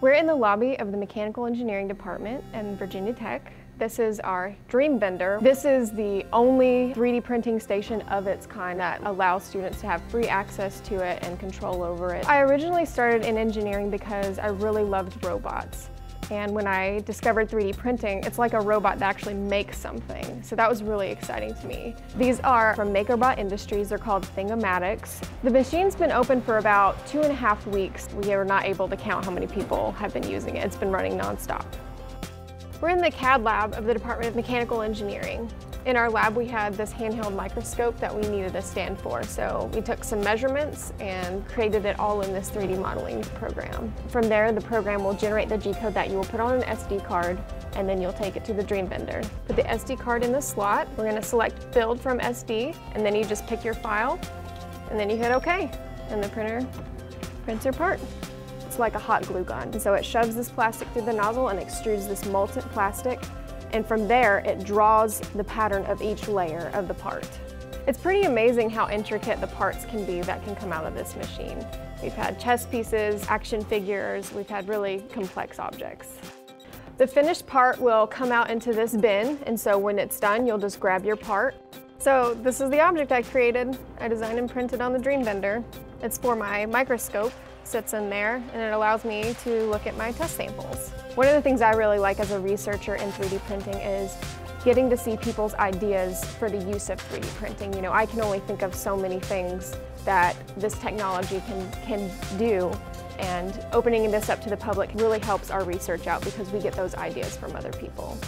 We're in the lobby of the Mechanical Engineering Department in Virginia Tech. This is our DreamVendor. This is the only 3D printing station of its kind that allows students to have free access to it and control over it. I originally started in engineering because I really loved robots. And when I discovered 3D printing, it's like a robot that actually makes something. So that was really exciting to me. These are from MakerBot Industries. They're called Thing-O-Matics. The machine's been open for about two and a half weeks. We are not able to count how many people have been using it. It's been running nonstop. We're in the CAD lab of the Department of Mechanical Engineering. In our lab we had this handheld microscope that we needed a stand for, so we took some measurements and created it all in this 3D modeling program. From there the program will generate the G-code that you will put on an SD card and then you'll take it to the DreamVendor. Put the SD card in the slot, we're going to select build from SD and then you just pick your file and then you hit OK and the printer prints your part. Like a hot glue gun. And so it shoves this plastic through the nozzle and extrudes this molten plastic. And from there, it draws the pattern of each layer of the part. It's pretty amazing how intricate the parts can be that can come out of this machine. We've had chess pieces, action figures, we've had really complex objects. The finished part will come out into this bin, and so when it's done, you'll just grab your part. So this is the object I created. I designed and printed on the DreamVendor. It's for my microscope, sits in there, and it allows me to look at my test samples. One of the things I really like as a researcher in 3D printing is getting to see people's ideas for the use of 3D printing. You know, I can only think of so many things that this technology can, can do and opening this up to the public really helps our research out because we get those ideas from other people.